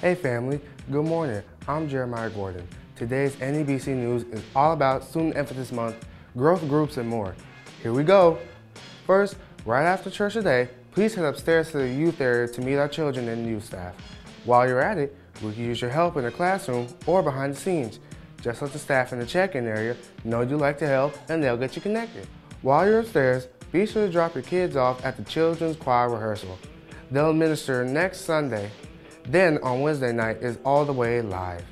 Hey family, good morning. I'm Jeremiah Gordon. Today's NEBC News is all about Student Emphasis Month, growth groups, and more. Here we go. First, right after church today, please head upstairs to the youth area to meet our children and youth staff. While you're at it, we can use your help in the classroom or behind the scenes. Just let the staff in the check-in area know you'd like to help and they'll get you connected. While you're upstairs, be sure to drop your kids off at the children's choir rehearsal. They'll minister next Sunday. Then on Wednesday night is all the way live.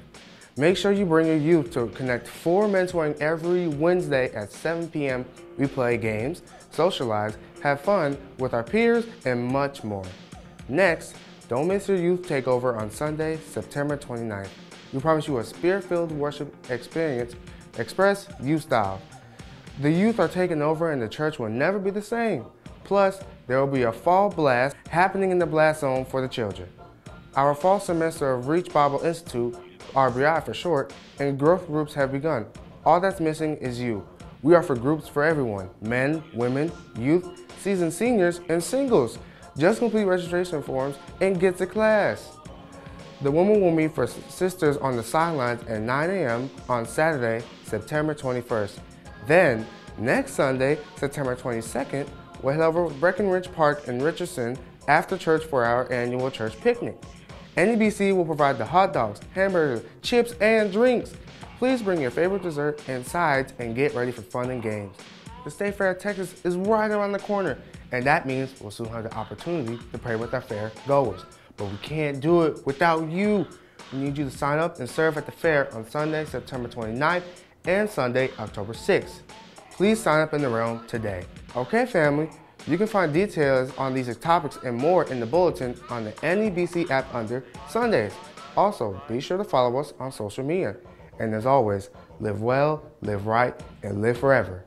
Make sure you bring your youth to connect for mentoring every Wednesday at 7 p.m. We play games, socialize, have fun with our peers, and much more. Next, don't miss your youth takeover on Sunday, September 29th. We promise you a spirit-filled worship experience, express youth style. The youth are taking over and the church will never be the same. Plus, there will be a fall blast happening in the blast zone for the children. Our fall semester of Reach Bible Institute RBI for short, and growth groups have begun. All that's missing is you. We offer groups for everyone men, women, youth, seasoned seniors, and singles. Just complete registration forms and get to class. The women will meet for sisters on the sidelines at 9 a.m. on Saturday, September 21st. Then, next Sunday, September 22nd, we'll head over to Breckinridge Park in Richardson after church for our annual church picnic. NEBC will provide the hot dogs, hamburgers, chips, and drinks. Please bring your favorite dessert and sides and get ready for fun and games. The State Fair of Texas is right around the corner, and that means we'll soon have the opportunity to pray with our fair goers. But we can't do it without you. We need you to sign up and serve at the fair on Sunday, September 29th and Sunday, October 6th. Please sign up in the realm today. Okay, family, you can find details on these topics and more in the bulletin on the NEBC app under Sundays. Also, be sure to follow us on social media. And as always, live well, live right, and live forever.